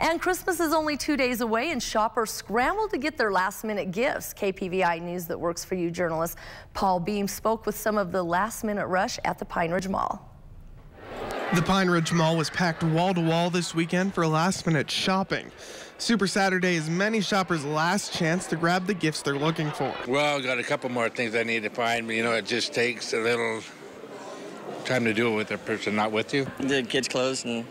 And Christmas is only two days away and shoppers scramble to get their last minute gifts. KPVI News that works for you journalist Paul Beam spoke with some of the last minute rush at the Pine Ridge Mall. The Pine Ridge Mall was packed wall to wall this weekend for last minute shopping. Super Saturday is many shoppers' last chance to grab the gifts they're looking for. Well, i got a couple more things I need to find, but you know, it just takes a little time to do it with a person not with you. The kids' clothes and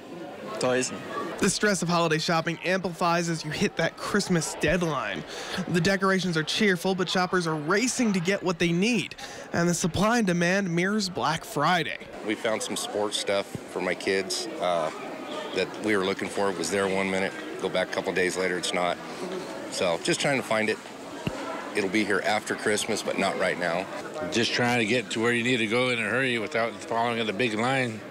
toys. The stress of holiday shopping amplifies as you hit that Christmas deadline. The decorations are cheerful, but shoppers are racing to get what they need, and the supply and demand mirrors Black Friday. We found some sports stuff for my kids uh, that we were looking for. It was there one minute, go back a couple days later, it's not. So just trying to find it. It'll be here after Christmas, but not right now. Just trying to get to where you need to go in a hurry without following the big line.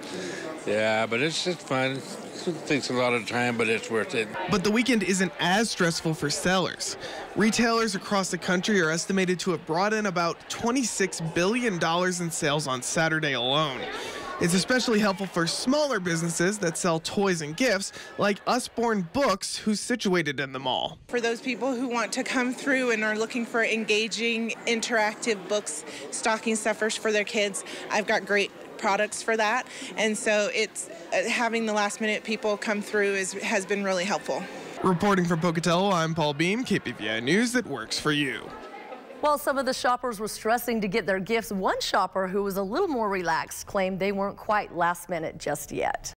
Yeah, but it's just fun. It takes a lot of time, but it's worth it. But the weekend isn't as stressful for sellers. Retailers across the country are estimated to have brought in about $26 billion in sales on Saturday alone. It's especially helpful for smaller businesses that sell toys and gifts, like Usborne Books, who's situated in the mall. For those people who want to come through and are looking for engaging, interactive books, stocking stuffers for their kids, I've got great products for that. And so it's uh, having the last minute people come through is, has been really helpful. Reporting from Pocatello, I'm Paul Beam, KPVI News that works for you. While some of the shoppers were stressing to get their gifts, one shopper who was a little more relaxed claimed they weren't quite last minute just yet.